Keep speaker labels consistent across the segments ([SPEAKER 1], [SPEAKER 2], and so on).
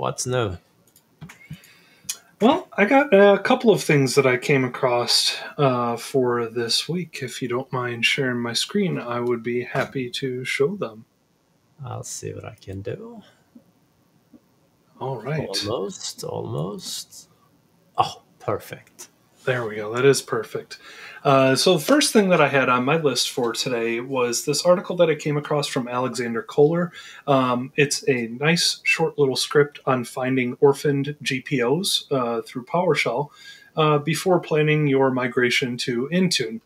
[SPEAKER 1] what's new?
[SPEAKER 2] Well, I got a couple of things that I came across uh, for this week. If you don't mind sharing my screen, I would be happy to show them.
[SPEAKER 1] I'll see what I can do.
[SPEAKER 2] All right.
[SPEAKER 1] Almost, almost. Oh, perfect.
[SPEAKER 2] There we go. That is perfect. Uh, so, the first thing that I had on my list for today was this article that I came across from Alexander Koehler. Um, it's a nice, short little script on finding orphaned GPOs uh, through PowerShell uh, before planning your migration to Intune.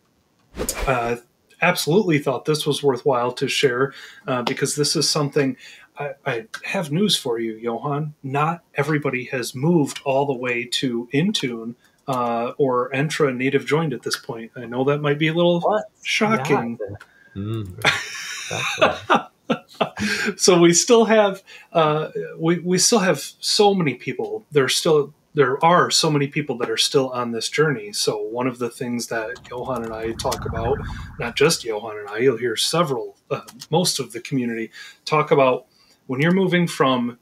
[SPEAKER 2] Uh, absolutely thought this was worthwhile to share uh, because this is something I, I, have news for you, Johan. Not everybody has moved all the way to Intune uh, or Entra native joined at this point. I know that might be a little what? shocking. Mm, so we still have uh, we, we still have so many people. There's still there are so many people that are still on this journey. So one of the things that Johan and I talk about, not just Johan and I, you'll hear several, uh, most of the community talk about when you're moving from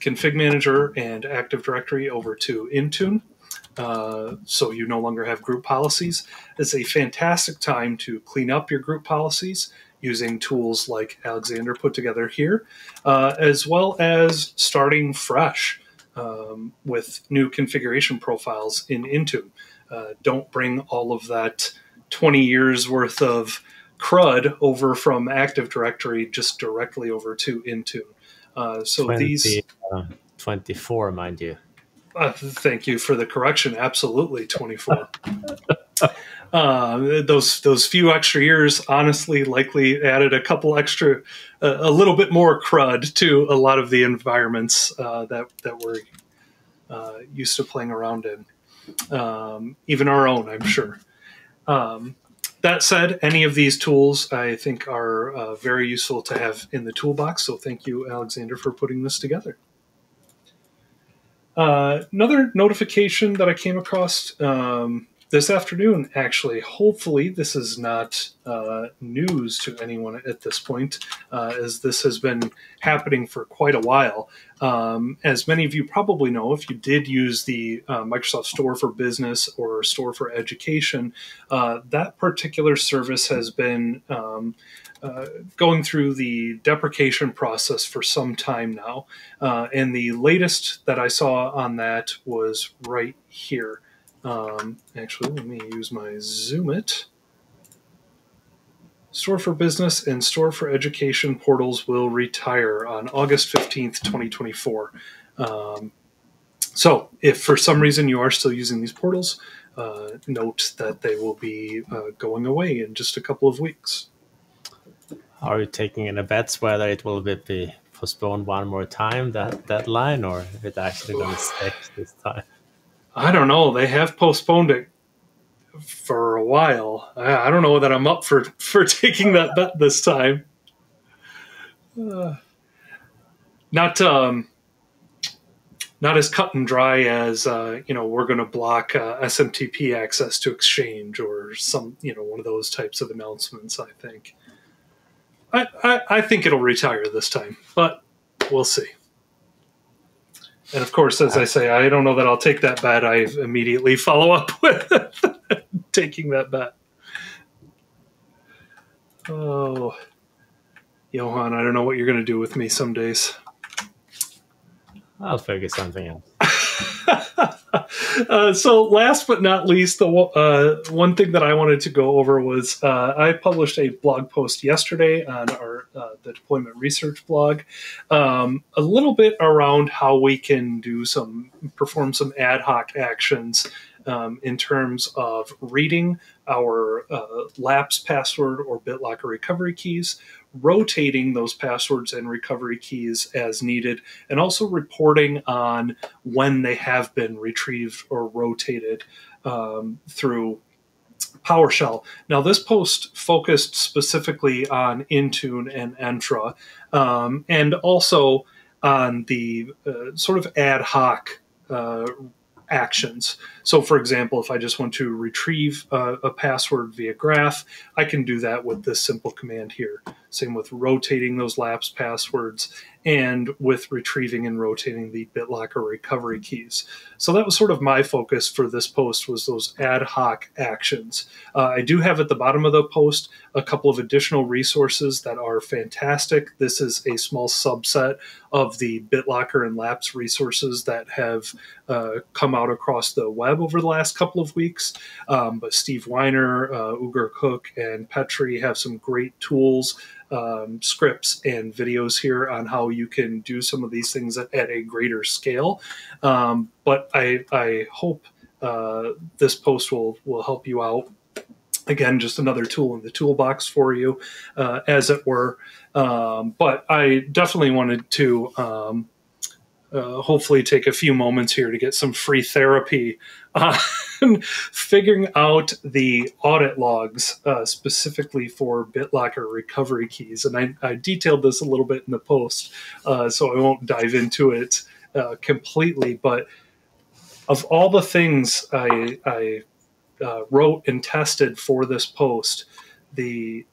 [SPEAKER 2] Config Manager and Active Directory over to Intune uh, so you no longer have group policies. It's a fantastic time to clean up your group policies using tools like Alexander put together here, uh, as well as starting fresh um, with new configuration profiles in Intune. Uh, don't bring all of that 20 years worth of CRUD over from Active Directory just directly over to Intune. Uh, so 20, these.
[SPEAKER 1] Uh, 24, mind you.
[SPEAKER 2] Uh, thank you for the correction. Absolutely, twenty four. uh, those those few extra years, honestly, likely added a couple extra, uh, a little bit more crud to a lot of the environments uh, that that we're uh, used to playing around in. Um, even our own, I'm sure. Um, that said, any of these tools I think are uh, very useful to have in the toolbox. So thank you, Alexander, for putting this together. Uh, another notification that I came across um, this afternoon, actually. Hopefully, this is not uh, news to anyone at this point, uh, as this has been happening for quite a while. Um, as many of you probably know, if you did use the uh, Microsoft Store for Business or Store for Education, uh, that particular service has been um, uh, going through the deprecation process for some time now. Uh, and the latest that I saw on that was right here. Um, actually, let me use my ZoomIt. Store for Business and Store for Education portals will retire on August 15th, 2024. Um, so, if for some reason you are still using these portals, uh, note that they will be uh, going away in just a couple of weeks.
[SPEAKER 1] Are you taking any bets whether it will be postponed one more time that deadline, or if it actually going to stick this time?
[SPEAKER 2] I don't know. They have postponed it for a while. I, I don't know that I'm up for for taking that bet this time. Uh, not um, not as cut and dry as uh, you know we're going to block uh, SMTP access to Exchange or some you know one of those types of announcements. I think. I, I, I think it'll retire this time, but we'll see. And of course, as I say, I don't know that I'll take that bet. I immediately follow up with taking that bet. Oh, Johan, I don't know what you're going to do with me some days.
[SPEAKER 1] I'll figure something out.
[SPEAKER 2] uh, so, last but not least, the uh, one thing that I wanted to go over was uh, I published a blog post yesterday on our uh, the deployment research blog, um, a little bit around how we can do some perform some ad hoc actions um, in terms of reading our uh, LAPS password or BitLocker recovery keys, rotating those passwords and recovery keys as needed, and also reporting on when they have been retrieved or rotated um, through PowerShell. Now, this post focused specifically on Intune and Entra, um, and also on the uh, sort of ad hoc uh, actions. So, for example, if I just want to retrieve uh, a password via graph, I can do that with this simple command here. Same with rotating those LAPS passwords and with retrieving and rotating the BitLocker recovery keys. So that was sort of my focus for this post was those ad hoc actions. Uh, I do have at the bottom of the post a couple of additional resources that are fantastic. This is a small subset of the BitLocker and LAPS resources that have uh, come out across the web over the last couple of weeks. Um, but Steve Weiner, uh, Cook, and Petri have some great tools um, scripts and videos here on how you can do some of these things at, at a greater scale. Um, but I, I hope uh, this post will, will help you out. Again, just another tool in the toolbox for you, uh, as it were. Um, but I definitely wanted to um, uh, hopefully take a few moments here to get some free therapy on figuring out the audit logs uh, specifically for BitLocker recovery keys. And I, I, detailed this a little bit in the post, uh, so I won't dive into it uh, completely. But of all the things I, I uh, wrote and tested for this post, the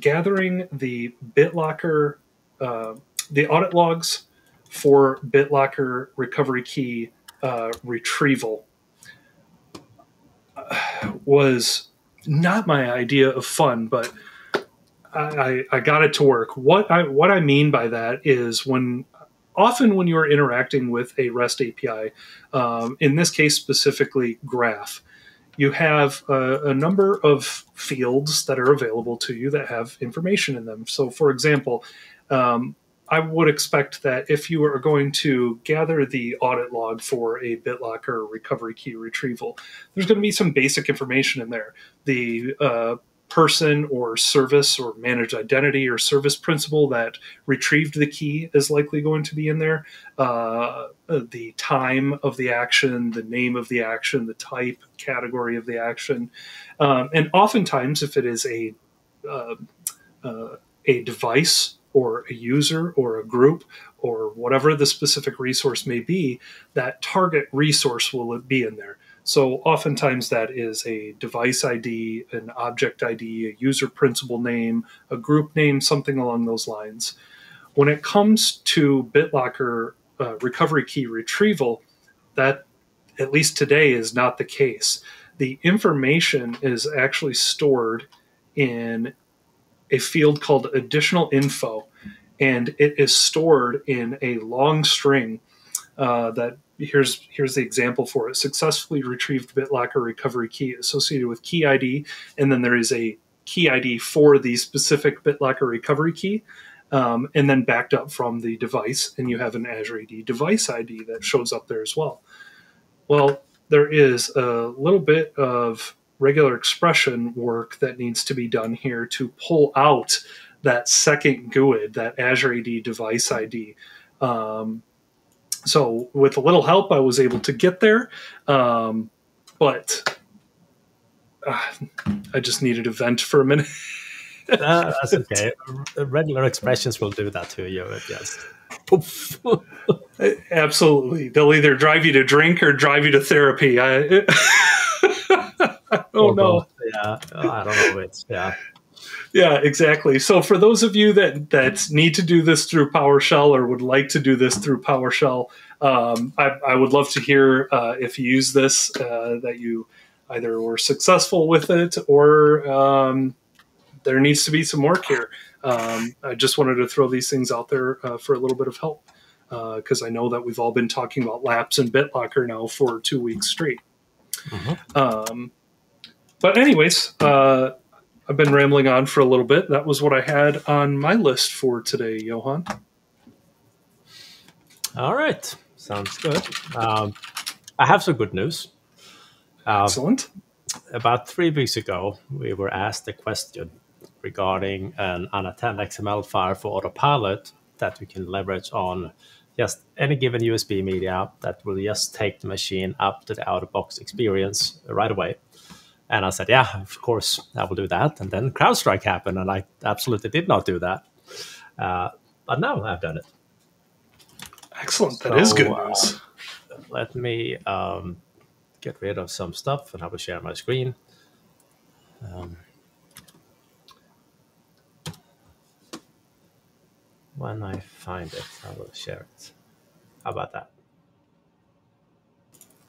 [SPEAKER 2] gathering the BitLocker, the audit logs for BitLocker recovery key uh, retrieval was not my idea of fun, but I, I, got it to work. What I what I mean by that is when often when you are interacting with a REST API, um, in this case specifically Graph, you have a, a, number of fields that are available to you that have information in them. So, for example, um, I would expect that if you are going to gather the audit log for a BitLocker recovery key retrieval, there's going to be some basic information in there. The uh, person or service or managed identity or service principal that retrieved the key is likely going to be in there. Uh, the time of the action, the name of the action, the type, category of the action. Um, and oftentimes, if it is a uh, uh, a device or a user or a group or whatever the specific resource may be, that target resource will be in there. So oftentimes that is a device ID, an object ID, a user principal name, a group name, something along those lines. When it comes to BitLocker uh, recovery key retrieval, that at least today is not the case. The information is actually stored in a field called additional info, and it is stored in a long string uh, that here's here's the example for it. Successfully retrieved bitlocker recovery key associated with key id and then there is a key id for the specific bitlocker recovery key um, and then backed up from the device and you have an azure ad device id that shows up there as well. Well there is a little bit of regular expression work that needs to be done here to pull out that second GUID, that Azure AD device ID. Um, so with a little help, I was able to get there, um, but uh, I just needed a vent for a minute.
[SPEAKER 1] uh, that's okay. Regular expressions will do that to you, yes.
[SPEAKER 2] Absolutely, they'll either drive you to drink or drive you to therapy. I, oh no.
[SPEAKER 1] Yeah, I don't know. It's yeah.
[SPEAKER 2] Yeah, exactly. So for those of you that that need to do this through PowerShell or would like to do this through PowerShell, um, I, I, would love to hear uh, if you use this uh, that you either were successful with it or um, there needs to be some work here. Um, I just wanted to throw these things out there uh, for a little bit of help because uh, I know that we've all been talking about LAPS and BitLocker now for two weeks straight. Mm-hmm. But anyways, uh, I've been rambling on for a little bit. That was what I had on my list for today, Johan.
[SPEAKER 1] All right, sounds good. Um, I have some good news.
[SPEAKER 2] Uh, Excellent.
[SPEAKER 1] About three weeks ago, we were asked a question regarding an unattended XML file for Autopilot that we can leverage on just any given USB media that will just take the machine up to the out of box experience right away. And I said, yeah, of course, I will do that. And then CrowdStrike happened, and I absolutely did not do that. Uh, but now I've done it.
[SPEAKER 2] Excellent. That so, is good news.
[SPEAKER 1] Uh, let me um, get rid of some stuff, and I will share my screen. Um, when I find it, I will share it. How about that?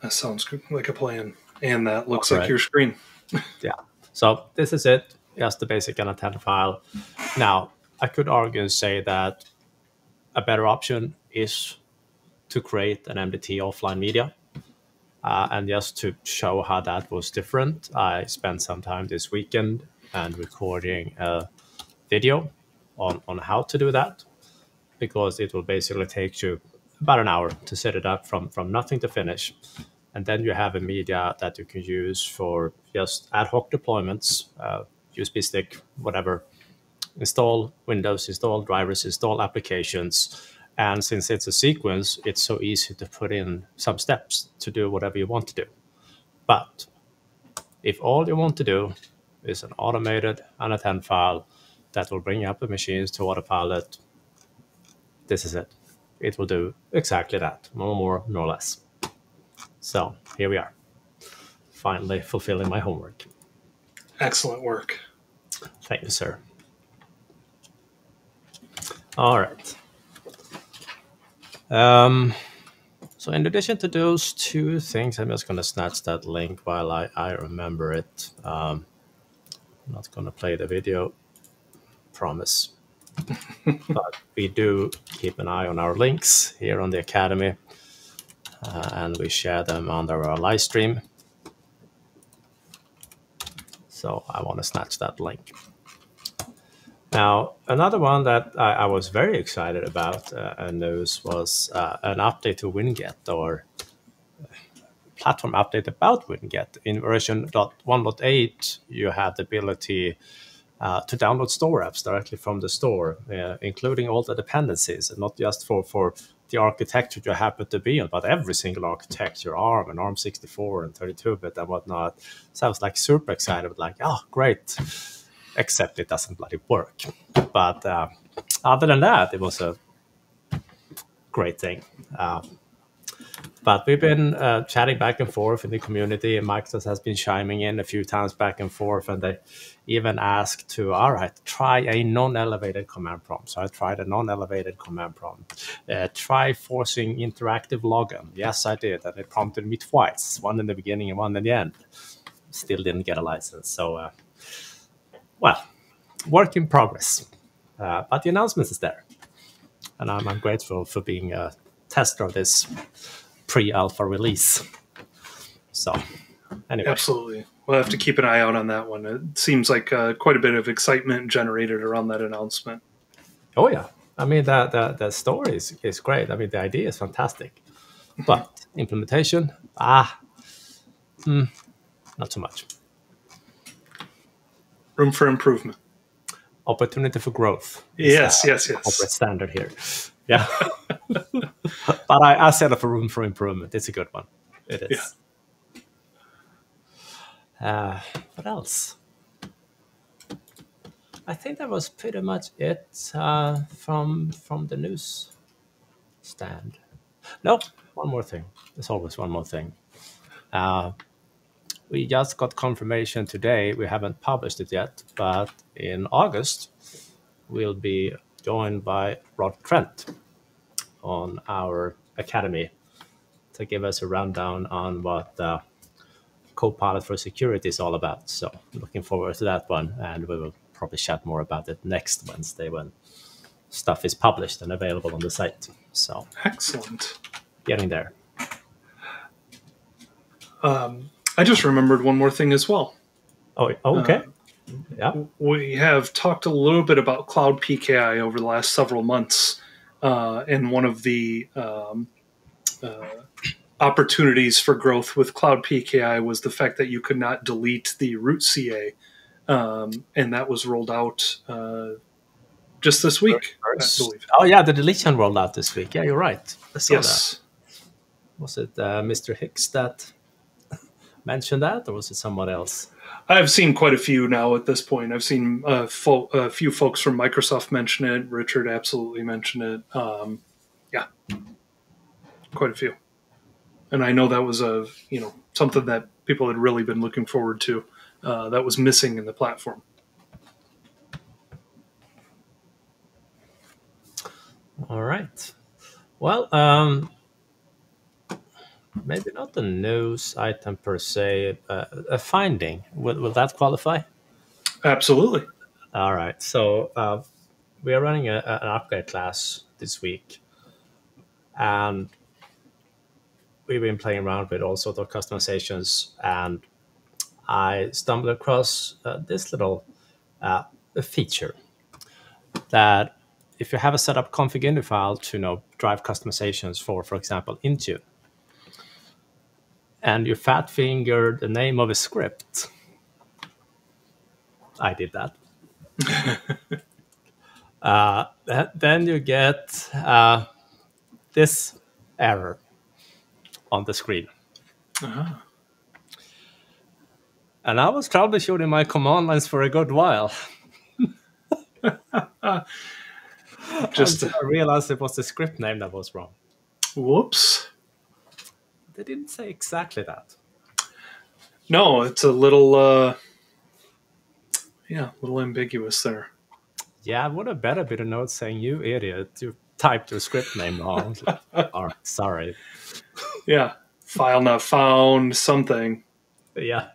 [SPEAKER 2] That sounds good, like a plan. And that looks
[SPEAKER 1] All
[SPEAKER 2] like
[SPEAKER 1] right.
[SPEAKER 2] your screen.
[SPEAKER 1] yeah. So this is it. Just the basic unattend file. Now, I could argue and say that a better option is to create an MDT offline media. Uh, and just to show how that was different, I spent some time this weekend and recording a video on, on how to do that because it will basically take you about an hour to set it up from, from nothing to finish. And then you have a media that you can use for just ad hoc deployments, uh, USB stick, whatever. Install Windows, install drivers, install applications. And since it's a sequence, it's so easy to put in some steps to do whatever you want to do. But if all you want to do is an automated unattend file that will bring up the machines to autopilot, this is it. It will do exactly that, no more, no less. So here we are, finally fulfilling my homework.
[SPEAKER 2] Excellent work.
[SPEAKER 1] Thank you, sir. All right. Um, so in addition to those two things, I'm just going to snatch that link while I, I remember it. Um, I'm not going to play the video, promise. but we do keep an eye on our links here on the Academy, uh, and we share them under our live stream. So I want to snatch that link. Now, another one that I, I was very excited about uh, and news was uh, an update to Winget or platform update about Winget. In version 1.8, you have the ability uh, to download store apps directly from the store, uh, including all the dependencies, and not just for, for the architecture you happen to be on, but every single architecture, ARM and ARM64 and 32-bit and whatnot. So I was like super excited, but like, oh, great. Except it doesn't bloody work. But uh, other than that, it was a great thing. Uh, but we've been uh, chatting back and forth in the community, and Microsoft has been chiming in a few times back and forth, and they even asked to, all right, try a non-elevated command prompt. So I tried a non-elevated command prompt. Uh, try forcing interactive login. Yes, I did, and it prompted me twice, one in the beginning and one in the end. Still didn't get a license. So, uh, well, work in progress. Uh, but the announcement is there, and I'm, I'm grateful for being a tester of this pre-alpha release. So, anyway,
[SPEAKER 2] Absolutely. We'll have to keep an eye out on that one. It seems like uh, quite a bit of excitement generated around that announcement.
[SPEAKER 1] oh yeah, I mean that the, the story is, is great. I mean the idea is fantastic, but implementation, ah, hmm, not so much.
[SPEAKER 2] Room for improvement.
[SPEAKER 1] Opportunity for growth.
[SPEAKER 2] Yes,
[SPEAKER 1] uh,
[SPEAKER 2] yes,
[SPEAKER 1] Corporate
[SPEAKER 2] yes.
[SPEAKER 1] standard here. Yeah, but I, I set up a room for improvement. It's a good one. It is. Uh, what else? I think that was pretty much it uh, from from the news stand. No, one more thing. There's always one more thing. Uh, we just got confirmation today. We haven't published it yet, but in August we'll be joined by Rod Trent on our academy to give us a rundown on what uh, Copilot for Security is all about. So looking forward to that one, and we will probably chat more about it next Wednesday when stuff is published and available on the site. So
[SPEAKER 2] Excellent.
[SPEAKER 1] getting there.
[SPEAKER 2] Um, I just remembered one more thing as well.
[SPEAKER 1] Oh, okay. Yeah.
[SPEAKER 2] We have talked a little bit about Cloud PKI over the last several months, uh, and one of the um, uh, opportunities for growth with Cloud PKI was the fact that you could not delete the root CA, um, and that was rolled out uh, just this week, I believe.
[SPEAKER 1] Oh, yeah. The deletion rolled out this week. Yeah, you're right. I saw that.
[SPEAKER 2] Yes.
[SPEAKER 1] Was it uh, Mr. Hicks that mentioned that, or was it someone else?
[SPEAKER 2] I've seen quite a few now at this point. I've seen a, fo- a few folks from Microsoft mention it. Richard absolutely mentioned it. Um, yeah, quite a few. And I know that was a you know something that people had really been looking forward to. Uh, that was missing in the platform.
[SPEAKER 1] All right. Well, um, maybe not the news item per se, uh, a finding. Will, will that qualify?
[SPEAKER 2] Absolutely.
[SPEAKER 1] All right. So uh, we are running a, an upgrade class this week, and we've been playing around with all sorts of customizations, and I stumbled across uh, this little uh, feature that if you have a setup config ini file to you know, drive customizations for, for example, Intune, and you fat finger the name of a script, I did that. uh, then you get uh, this error on the screen. Uh-huh. And I was troubleshooting my command lines for a good while. Just. I realized it was the script name that was wrong.
[SPEAKER 2] Whoops.
[SPEAKER 1] They didn't say exactly that.
[SPEAKER 2] No, it's a little uh yeah, a little ambiguous there.
[SPEAKER 1] Yeah, what a better bit of note saying you idiot, you typed your script name wrong. Right, sorry.
[SPEAKER 2] Yeah. File not found, something.
[SPEAKER 1] Yeah.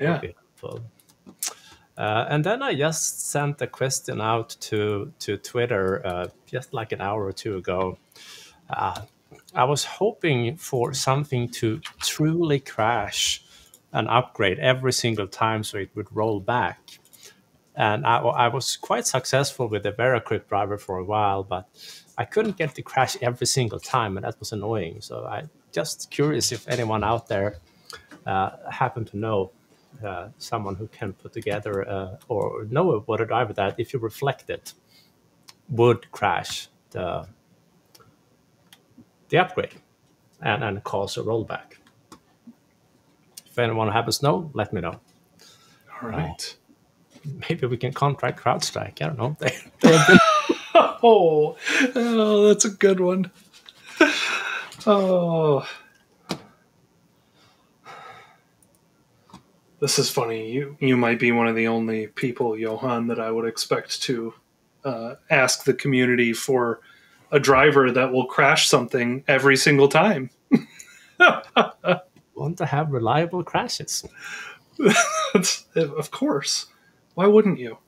[SPEAKER 2] Yeah.
[SPEAKER 1] Uh, and then I just sent a question out to to Twitter uh, just like an hour or two ago. Uh, I was hoping for something to truly crash an upgrade every single time so it would roll back. And I, I was quite successful with the VeraCrypt driver for a while, but I couldn't get to crash every single time, and that was annoying. So I just curious if anyone out there uh, happened to know uh, someone who can put together uh, or know what a driver that, if you reflect it, would crash the the upgrade and, and cause a rollback. If anyone happens to know, let me know.
[SPEAKER 2] All right.
[SPEAKER 1] maybe we can contract CrowdStrike. I don't know. They,
[SPEAKER 2] been... oh, oh, that's a good one. Oh. This is funny. You you might be one of the only people, Johan, that I would expect to uh, ask the community for a driver that will crash something every single time.
[SPEAKER 1] Want to have reliable crashes?
[SPEAKER 2] of course. Why wouldn't you?